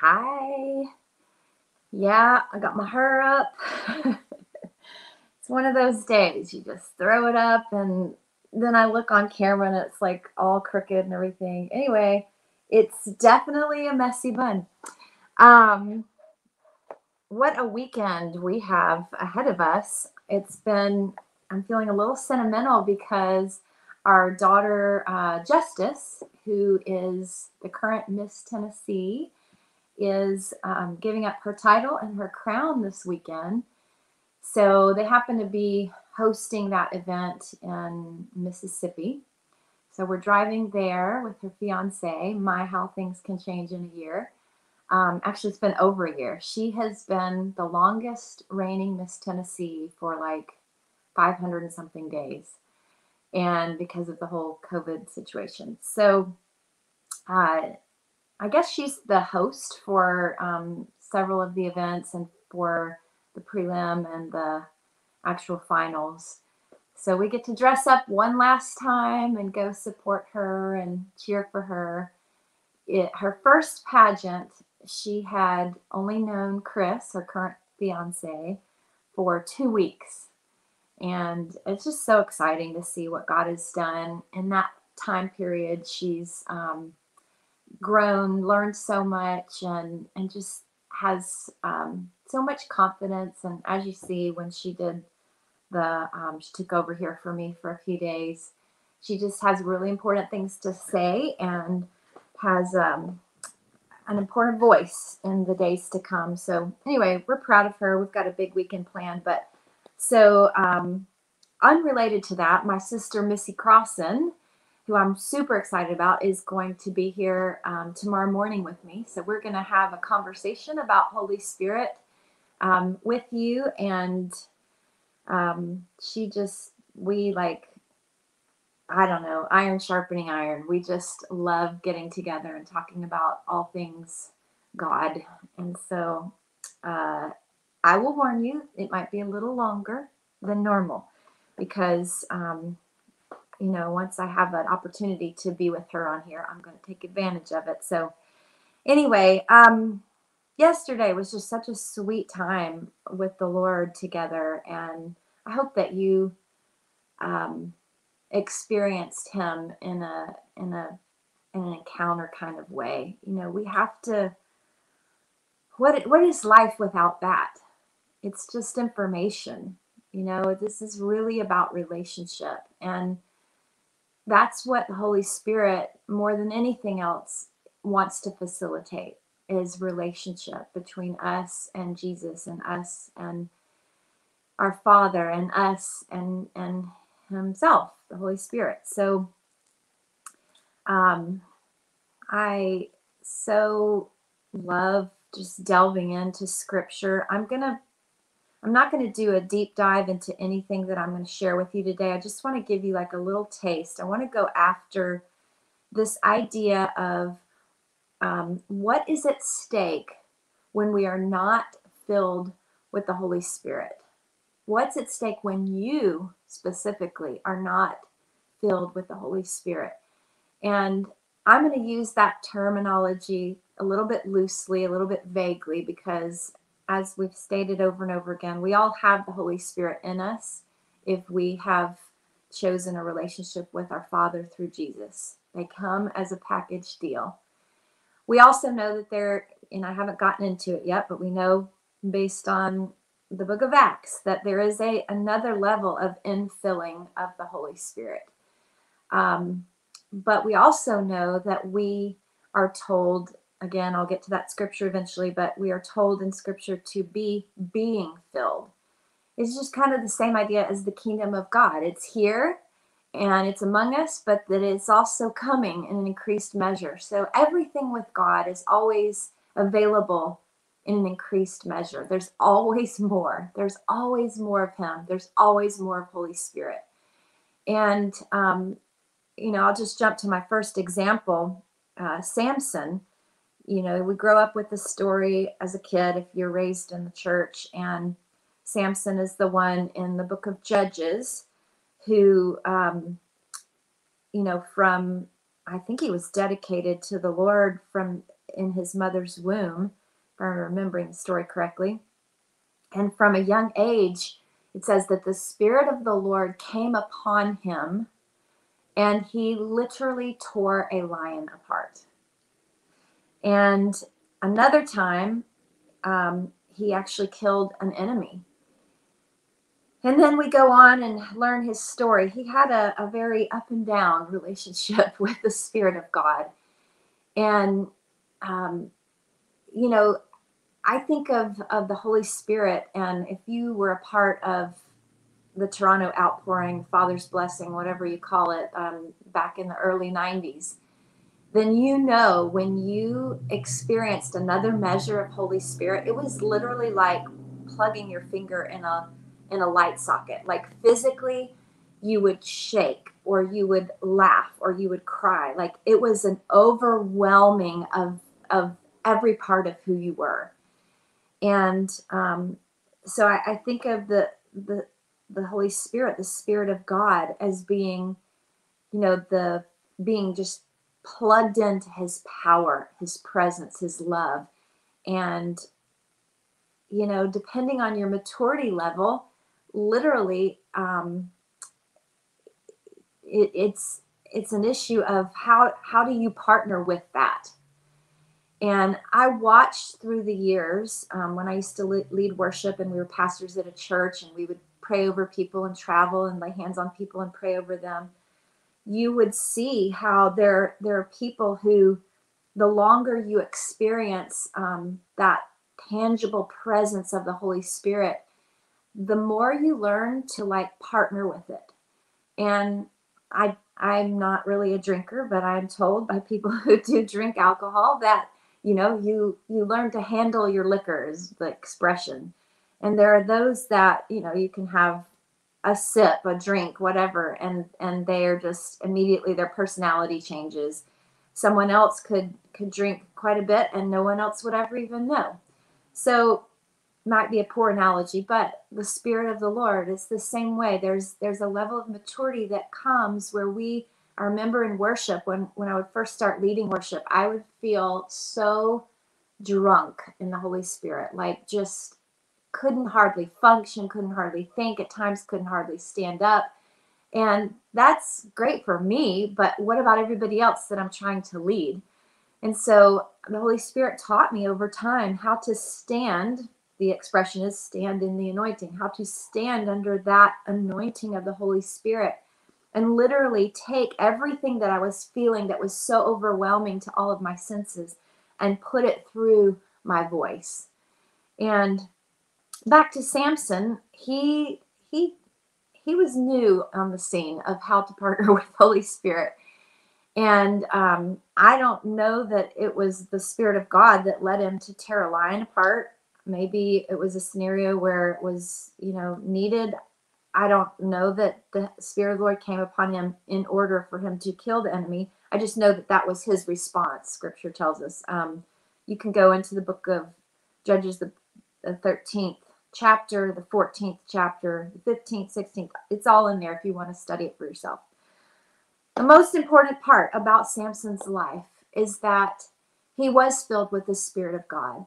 Hi. Yeah, I got my hair up. it's one of those days. You just throw it up, and then I look on camera and it's like all crooked and everything. Anyway, it's definitely a messy bun. Um, what a weekend we have ahead of us. It's been, I'm feeling a little sentimental because our daughter, uh, Justice, who is the current Miss Tennessee, is um, giving up her title and her crown this weekend. So they happen to be hosting that event in Mississippi. So we're driving there with her fiance. My, how things can change in a year. Um, actually, it's been over a year. She has been the longest reigning Miss Tennessee for like 500 and something days, and because of the whole COVID situation. So, uh, I guess she's the host for um, several of the events and for the prelim and the actual finals. So we get to dress up one last time and go support her and cheer for her. It, her first pageant, she had only known Chris, her current fiance, for two weeks. And it's just so exciting to see what God has done in that time period. She's um, grown, learned so much, and and just has um, so much confidence. And as you see, when she did the, um, she took over here for me for a few days. She just has really important things to say and has um, an important voice in the days to come. So anyway, we're proud of her. We've got a big weekend planned, but so um, unrelated to that, my sister Missy Crossan who I'm super excited about, is going to be here um, tomorrow morning with me. So we're going to have a conversation about Holy Spirit um, with you. And um, she just, we like, I don't know, iron sharpening iron. We just love getting together and talking about all things God. And so uh, I will warn you, it might be a little longer than normal because um, you know, once I have an opportunity to be with her on here, I'm going to take advantage of it. So, anyway, um, yesterday was just such a sweet time with the Lord together, and I hope that you um, experienced Him in a in a in an encounter kind of way. You know, we have to. What what is life without that? It's just information. You know, this is really about relationship and that's what the Holy Spirit, more than anything else, wants to facilitate is relationship between us and Jesus and us and our Father and us and and Himself, the Holy Spirit. So um I so love just delving into scripture. I'm gonna I'm not going to do a deep dive into anything that I'm going to share with you today. I just want to give you like a little taste. I want to go after this idea of um, what is at stake when we are not filled with the Holy Spirit. What's at stake when you specifically are not filled with the Holy Spirit? And I'm going to use that terminology a little bit loosely, a little bit vaguely, because as we've stated over and over again, we all have the Holy Spirit in us if we have chosen a relationship with our Father through Jesus. They come as a package deal. We also know that there, and I haven't gotten into it yet, but we know based on the book of Acts that there is a another level of infilling of the Holy Spirit. Um, but we also know that we are told again, I'll get to that scripture eventually, but we are told in scripture to be being filled. It's just kind of the same idea as the kingdom of God. It's here and it's among us, but that it's also coming in an increased measure. So everything with God is always available in an increased measure. There's always more. There's always more of Him. There's always more of Holy Spirit. And, um, you know, I'll just jump to my first example uh, Samson you know, we grow up with the story as a kid if you're raised in the church, and Samson is the one in the book of Judges who, um, you know, from I think he was dedicated to the Lord from in his mother's womb, if I'm remembering the story correctly. And from a young age, it says that the Spirit of the Lord came upon him and he literally tore a lion apart. And another time, um, he actually killed an enemy. And then we go on and learn his story. He had a, a very up and down relationship with the Spirit of God. And, um, you know, I think of, of the Holy Spirit, and if you were a part of the Toronto outpouring, Father's blessing, whatever you call it, um, back in the early 90s, then you know when you experienced another measure of Holy Spirit, it was literally like plugging your finger in a in a light socket. Like physically, you would shake or you would laugh or you would cry. Like it was an overwhelming of of every part of who you were. And um, so I, I think of the the the Holy Spirit, the Spirit of God, as being, you know, the being just plugged into his power, his presence, his love. And, you know, depending on your maturity level, literally, um, it, it's it's an issue of how how do you partner with that and I watched through the years um, when I used to lead worship and we were pastors at a church and we would pray over people and travel and lay hands on people and pray over them. You would see how there, there are people who, the longer you experience um, that tangible presence of the Holy Spirit, the more you learn to like partner with it. And I, I'm not really a drinker, but I'm told by people who do drink alcohol that you know you you learn to handle your liquors the expression and there are those that you know you can have a sip a drink whatever and and they are just immediately their personality changes. Someone else could could drink quite a bit and no one else would ever even know. So might be a poor analogy but the spirit of the lord is the same way. There's there's a level of maturity that comes where we I remember in worship. When when I would first start leading worship, I would feel so drunk in the Holy Spirit, like just couldn't hardly function, couldn't hardly think, at times couldn't hardly stand up. And that's great for me, but what about everybody else that I'm trying to lead? And so the Holy Spirit taught me over time how to stand. The expression is stand in the anointing, how to stand under that anointing of the Holy Spirit and literally take everything that I was feeling that was so overwhelming to all of my senses and put it through my voice. And back to Samson, he he he was new on the scene of how to partner with Holy Spirit. And um, I don't know that it was the Spirit of God that led him to tear a lion apart. Maybe it was a scenario where it was, you know, needed. I don't know that the Spirit of the Lord came upon him in order for him to kill the enemy. I just know that that was his response. Scripture tells us. Um, you can go into the book of Judges, the, the 13th chapter, the 14th chapter, the 15th, 16th. It's all in there if you want to study it for yourself. The most important part about Samson's life is that he was filled with the Spirit of God.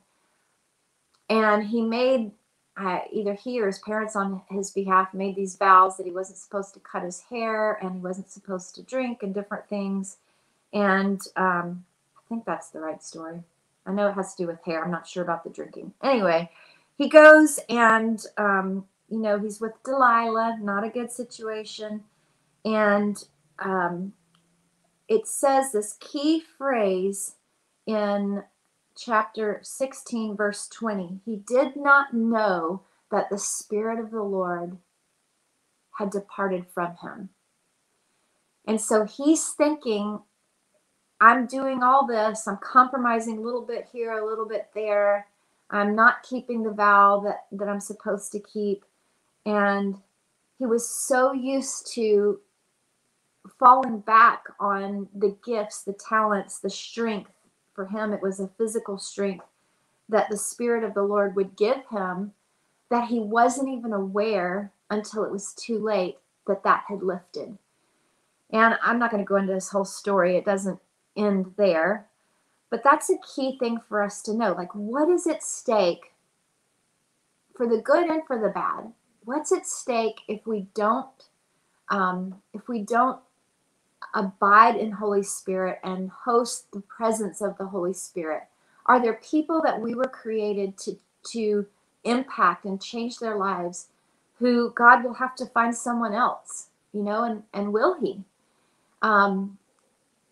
And he made uh, either he or his parents on his behalf made these vows that he wasn't supposed to cut his hair and he wasn't supposed to drink and different things. And um, I think that's the right story. I know it has to do with hair. I'm not sure about the drinking. Anyway, he goes and, um, you know, he's with Delilah, not a good situation. And um, it says this key phrase in chapter 16, verse 20. He did not know that the Spirit of the Lord had departed from him. And so he's thinking, I'm doing all this, I'm compromising a little bit here, a little bit there. I'm not keeping the vow that, that I'm supposed to keep. And he was so used to falling back on the gifts, the talents, the strength for him, it was a physical strength that the Spirit of the Lord would give him that he wasn't even aware until it was too late that that had lifted. And I'm not going to go into this whole story, it doesn't end there. But that's a key thing for us to know. Like, what is at stake for the good and for the bad? What's at stake if we don't, um, if we don't abide in Holy Spirit and host the presence of the Holy Spirit? Are there people that we were created to to impact and change their lives who God will have to find someone else, you know, and, and will He? Um,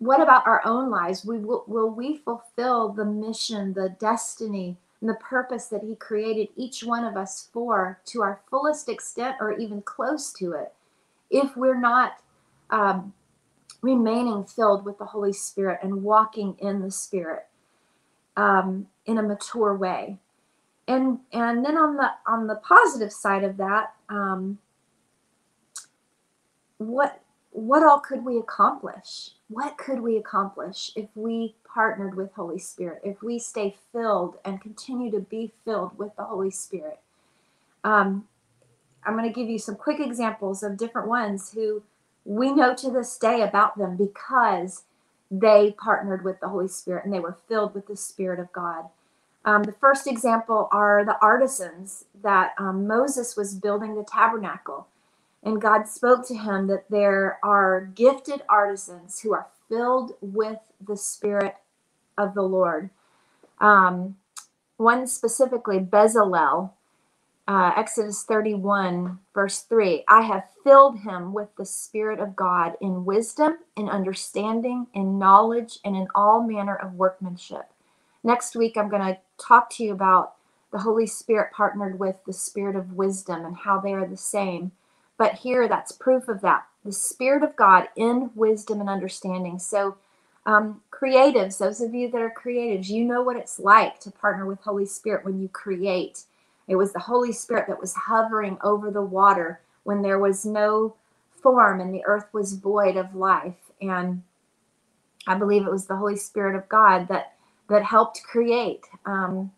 what about our own lives? We will, will we fulfill the mission, the destiny, and the purpose that He created each one of us for to our fullest extent or even close to it if we're not um, remaining filled with the Holy Spirit and walking in the Spirit um, in a mature way? and and then on the on the positive side of that um, what what all could we accomplish? What could we accomplish if we partnered with holy spirit if we stay filled and continue to be filled with the holy spirit? Um, i'm going to give you some quick examples of different ones who we know to this day about them because they partnered with the holy spirit and they were filled with the spirit of god. Um, the first example are the artisans that um, Moses was building the tabernacle. And God spoke to him that there are gifted artisans who are filled with the Spirit of the Lord. Um, one specifically, Bezalel, uh, Exodus 31, verse 3 I have filled him with the Spirit of God in wisdom, in understanding, in knowledge, and in all manner of workmanship. Next week, I'm going to talk to you about the Holy Spirit partnered with the Spirit of wisdom and how they are the same. But here, that's proof of that. The Spirit of God in wisdom and understanding. So, um, creatives, those of you that are creatives, you know what it's like to partner with Holy Spirit when you create. It was the Holy Spirit that was hovering over the water when there was no form and the earth was void of life. And I believe it was the Holy Spirit of God that that helped create. Um,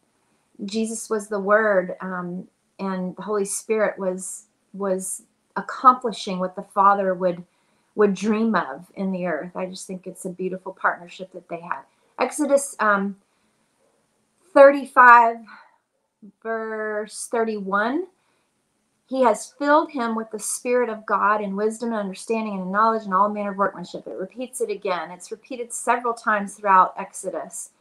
Jesus was the Word, um, and the Holy Spirit was was accomplishing what the Father would would dream of in the earth. I just think it's a beautiful partnership that they had. Exodus um, 35, verse 31. He has filled him with the Spirit of God and wisdom and understanding and knowledge and all manner of workmanship. It repeats it again. It's repeated several times throughout Exodus.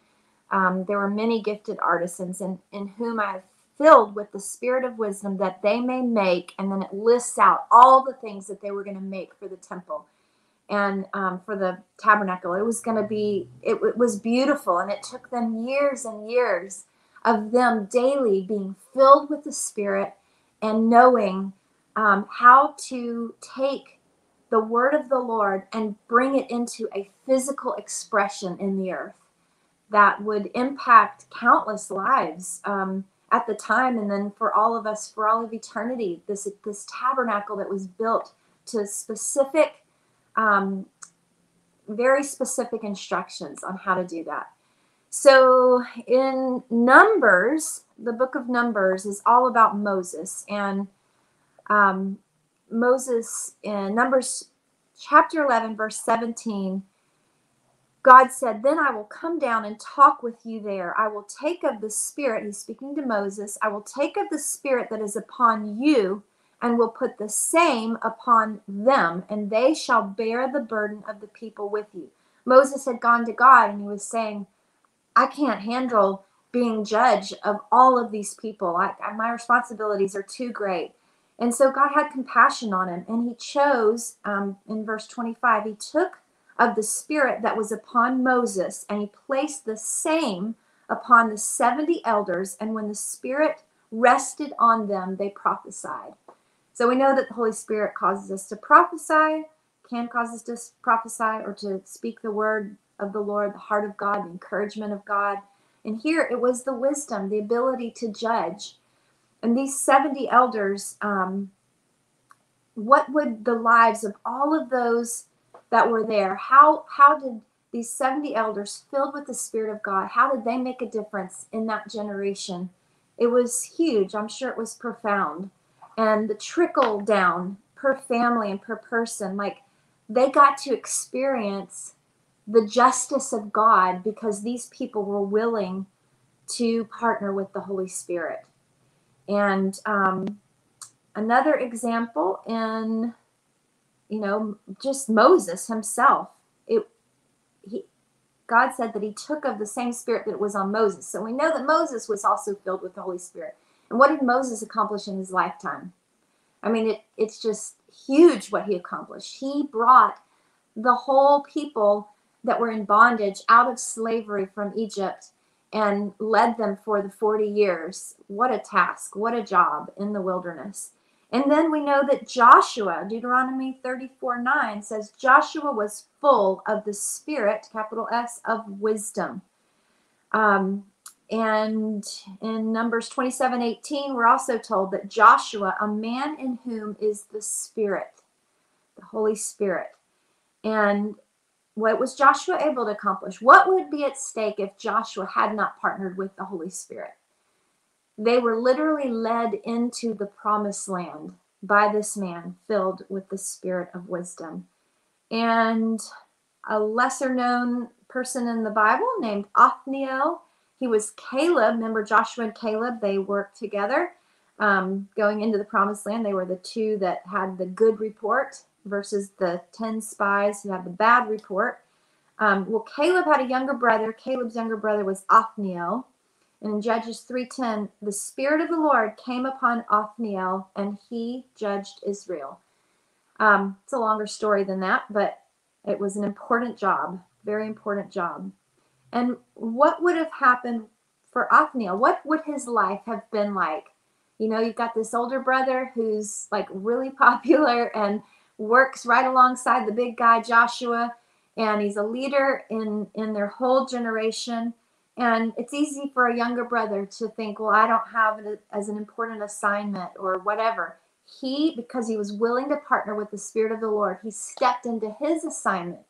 Um, there were many gifted artisans in, in whom I have filled with the spirit of wisdom that they may make. And then it lists out all the things that they were going to make for the temple and um, for the tabernacle. It was going to be, it, it was beautiful. And it took them years and years of them daily being filled with the spirit and knowing um, how to take the word of the Lord and bring it into a physical expression in the earth that would impact countless lives um, at the time and then for all of us for all of eternity this this tabernacle that was built to specific um, very specific instructions on how to do that. So in numbers the book of numbers is all about moses and um, moses in numbers chapter 11 verse 17 God said, Then I will come down and talk with you there. I will take of the Spirit, he's speaking to Moses, I will take of the Spirit that is upon you and will put the same upon them, and they shall bear the burden of the people with you. Moses had gone to God and he was saying, I can't handle being judge of all of these people. I, my responsibilities are too great. And so God had compassion on him, and he chose, um, in verse 25, he took of the Spirit that was upon Moses, and he placed the same upon the 70 elders. And when the Spirit rested on them, they prophesied. So we know that the Holy Spirit causes us to prophesy, can cause us to prophesy or to speak the word of the Lord, the heart of God, the encouragement of God. And here it was the wisdom, the ability to judge. And these 70 elders, um, what would the lives of all of those that were there? How how did these 70 elders filled with the spirit of god how did they make a difference in that generation? It was huge. I'm sure it was profound. And the trickle down per family and per person like they got to experience the justice of God because these people were willing to partner with the Holy Spirit. And um, another example in, you know, just Moses himself. It, he, God said that he took of the same spirit that was on Moses. So we know that Moses was also filled with the Holy Spirit. And what did Moses accomplish in his lifetime? I mean, it, it's just huge what he accomplished. He brought the whole people that were in bondage out of slavery from Egypt and led them for the 40 years. What a task, what a job in the wilderness. And then we know that Joshua, Deuteronomy 34 9 says, Joshua was full of the Spirit, capital S, of wisdom. Um, and in Numbers 27 18, we're also told that Joshua, a man in whom is the Spirit, the Holy Spirit. And what was Joshua able to accomplish? What would be at stake if Joshua had not partnered with the Holy Spirit? They were literally led into the promised land by this man filled with the spirit of wisdom. And a lesser known person in the Bible named Othniel he was Caleb. Remember Joshua and Caleb? They worked together um, going into the promised land. They were the two that had the good report versus the 10 spies who had the bad report. Um, well, Caleb had a younger brother. Caleb's younger brother was Othniel. And in Judges 3:10, the Spirit of the Lord came upon Othniel, and he judged Israel. Um, it's a longer story than that, but it was an important job, very important job. And what would have happened for Othniel? What would his life have been like? You know, you've got this older brother who's like really popular and works right alongside the big guy Joshua, and he's a leader in in their whole generation. And it's easy for a younger brother to think, well, I don't have it as an important assignment or whatever. He, because he was willing to partner with the Spirit of the Lord, he stepped into his assignment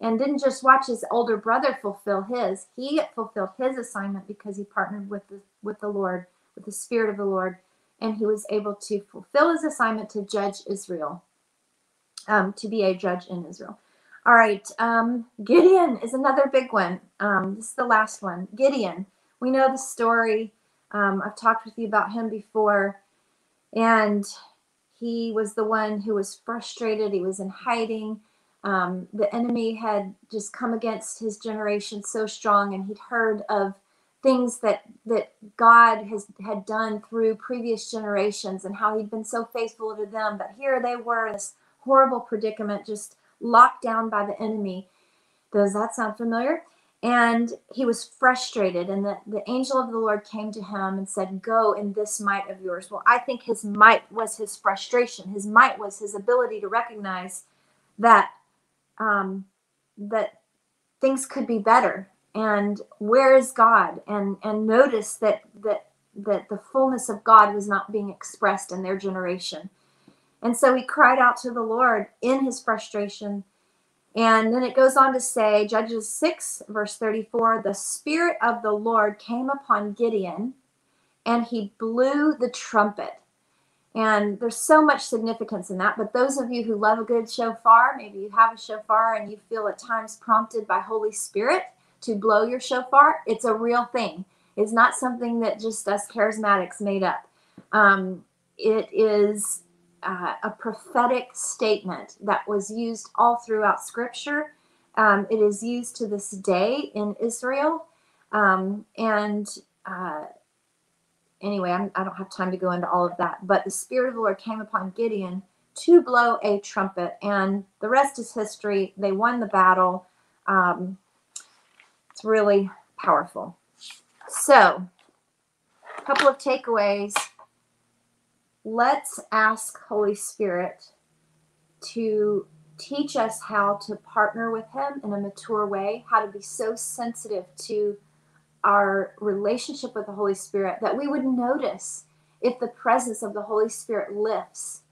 and didn't just watch his older brother fulfill his he fulfilled his assignment because he partnered with the with the lord with the spirit of the lord and he was able to fulfill his assignment to judge israel um, to be a judge in israel all right um, gideon is another big one. Um, this is the last one. Gideon we know the story. Um, i've talked with you about him before. And he was the one who was frustrated. He was in hiding. Um, the enemy had just come against his generation so strong, and he'd heard of things that that God has had done through previous generations and how he'd been so faithful to them. But here they were in this horrible predicament, just locked down by the enemy. Does that sound familiar? And he was frustrated, and the, the angel of the Lord came to him and said, Go in this might of yours. Well, I think his might was his frustration. His might was his ability to recognize that um, that things could be better and where is god and and notice that that that the fullness of god was not being expressed in their generation and so he cried out to the lord in his frustration and then it goes on to say judges 6 verse 34 the spirit of the lord came upon gideon and he blew the trumpet and there's so much significance in that. But those of you who love a good shofar, maybe you have a shofar and you feel at times prompted by Holy Spirit to blow your shofar, it's a real thing. It's not something that just us charismatics made up. Um, it is uh, a prophetic statement that was used all throughout Scripture. Um, it is used to this day in Israel. Um, and uh, anyway, I'm, I do not have time to go into all of that. But the Spirit of the Lord came upon Gideon to blow a trumpet, and the rest is history. They won the battle. Um, it's really powerful. So, a couple of takeaways. Let's ask Holy Spirit to teach us how to partner with Him in a mature way, how to be so sensitive to our relationship with the Holy Spirit, that we would notice if the presence of the Holy Spirit lifts,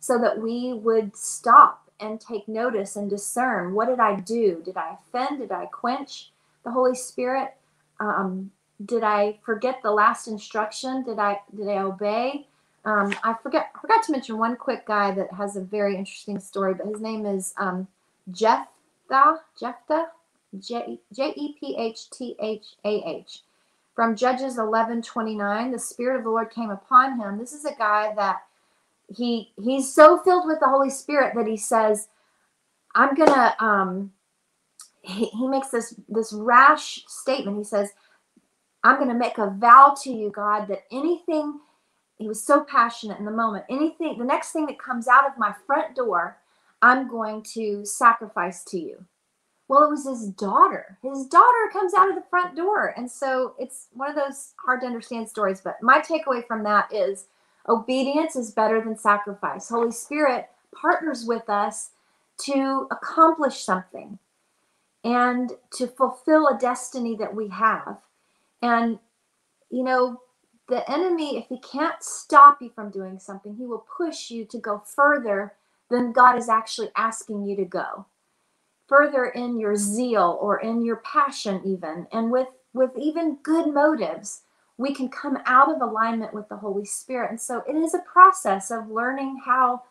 so that we would stop and take notice and discern what did I do? Did I offend? Did I quench the Holy Spirit? Um, did I forget the last instruction? Did I did I obey? Um, I forget I forgot to mention one quick guy that has a very interesting story, but his name is um, Jephthah. Jephthah. J E P H T H A H. From Judges 11 29, the Spirit of the Lord came upon him. This is a guy that he he's so filled with the Holy Spirit that he says, I'm gonna um he, he makes this this rash statement. He says, I'm gonna make a vow to you, God, that anything he was so passionate in the moment, anything the next thing that comes out of my front door, I'm going to sacrifice to you. Well, it was his daughter. His daughter comes out of the front door. And so it's one of those hard to understand stories. But my takeaway from that is obedience is better than sacrifice. Holy Spirit partners with us to accomplish something and to fulfill a destiny that we have. And, you know, the enemy, if he can't stop you from doing something, he will push you to go further than God is actually asking you to go. Further in your zeal or in your passion even. And with with even good motives we can come out of alignment with the holy spirit. And so it is a process of learning how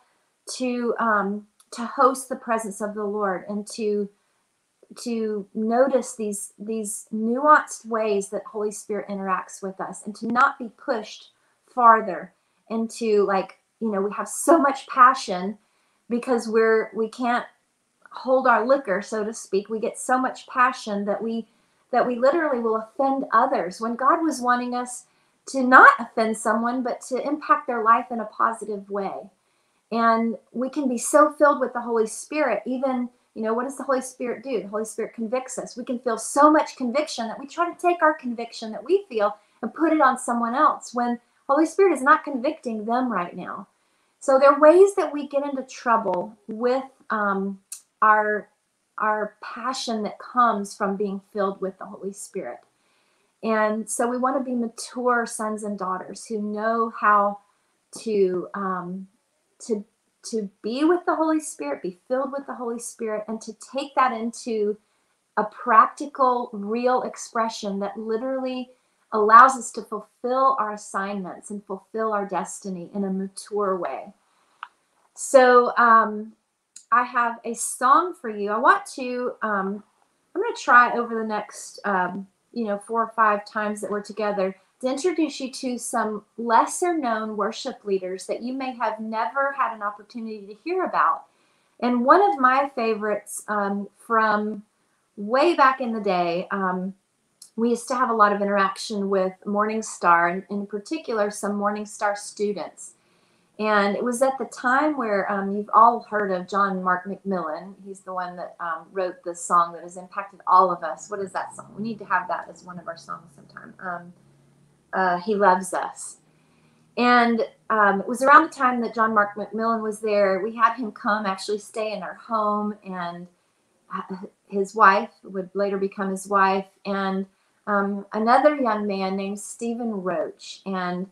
to um, to host the presence of the lord and to to notice these these nuanced ways that holy spirit interacts with us and to not be pushed farther into like you know we have so much passion because we're we can't hold our liquor, so to speak. We get so much passion that we that we literally will offend others when God was wanting us to not offend someone, but to impact their life in a positive way. And we can be so filled with the Holy Spirit, even, you know, what does the Holy Spirit do? The Holy Spirit convicts us. We can feel so much conviction that we try to take our conviction that we feel and put it on someone else when Holy Spirit is not convicting them right now. So there are ways that we get into trouble with um, our our passion that comes from being filled with the Holy Spirit. And so we want to be mature sons and daughters who know how to um, to to be with the Holy Spirit, be filled with the Holy Spirit, and to take that into a practical, real expression that literally allows us to fulfill our assignments and fulfill our destiny in a mature way. So, um, I have a song for you. I want to, um, I'm going to try over the next, um, you know, four or five times that we're together to introduce you to some lesser known worship leaders that you may have never had an opportunity to hear about. And one of my favorites um, from way back in the day, um, we used to have a lot of interaction with Morning Star, and in particular, some Morning Star students. And it was at the time where um, you've all heard of John Mark McMillan. He's the one that um, wrote the song that has impacted all of us. What is that song? We need to have that as one of our songs sometime. Um, uh, he Loves Us. And um, it was around the time that John Mark McMillan was there. We had him come actually stay in our home, and uh, his wife would later become his wife, and um, another young man named Stephen Roach. And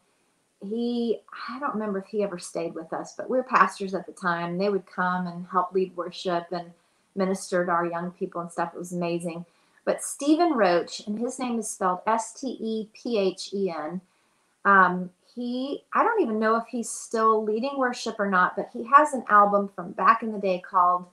he i don't remember if he ever stayed with us but we were pastors at the time they would come and help lead worship and minister to our young people and stuff it was amazing but stephen roach and his name is spelled s-t-e-p-h-e-n um, he i don't even know if he's still leading worship or not but he has an album from back in the day called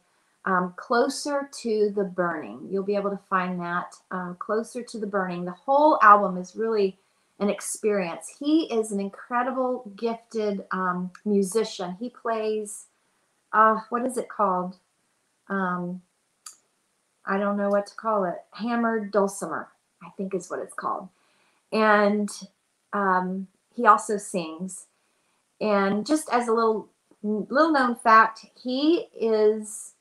um, closer to the burning you'll be able to find that um, closer to the burning the whole album is really an experience. He is an incredible, gifted um, musician. He plays, uh, what is it called? Um, I don't know what to call it. Hammered dulcimer, I think is what it's called. And um, he also sings. And just as a little little known fact, he is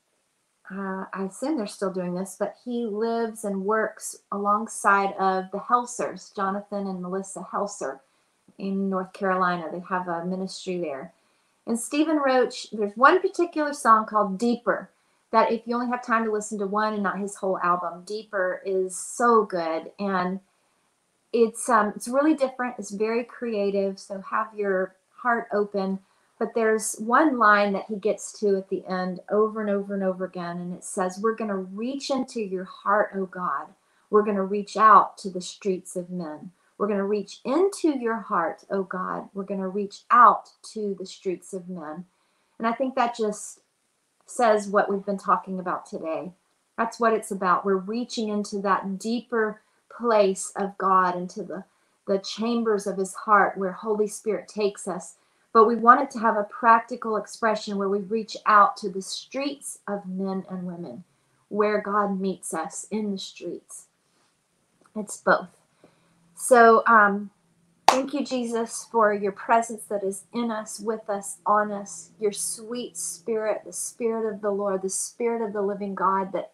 uh, I assume they're still doing this, but he lives and works alongside of the Helsers, Jonathan and Melissa Helser in North Carolina. They have a ministry there. And Stephen Roach, there's one particular song called Deeper that if you only have time to listen to one and not his whole album, Deeper is so good. And it's um, it's really different. It's very creative. So have your heart open but there's one line that he gets to at the end over and over and over again, and it says, We're going to reach into your heart, O God. We're going to reach out to the streets of men. We're going to reach into your heart, O God. We're going to reach out to the streets of men. And I think that just says what we've been talking about today. That's what it's about. We're reaching into that deeper place of God, into the, the chambers of his heart where Holy Spirit takes us. But we wanted to have a practical expression where we reach out to the streets of men and women, where God meets us in the streets. It's both. So, um, thank you, Jesus, for your presence that is in us, with us, on us, your sweet spirit, the spirit of the Lord, the spirit of the living God that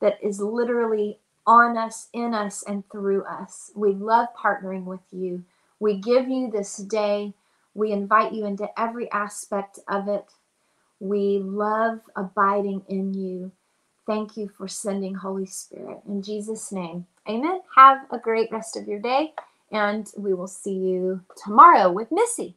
that is literally on us, in us, and through us. We love partnering with you. We give you this day. We invite you into every aspect of it. We love abiding in you. Thank you for sending Holy Spirit. In Jesus' name, amen. Have a great rest of your day, and we will see you tomorrow with Missy.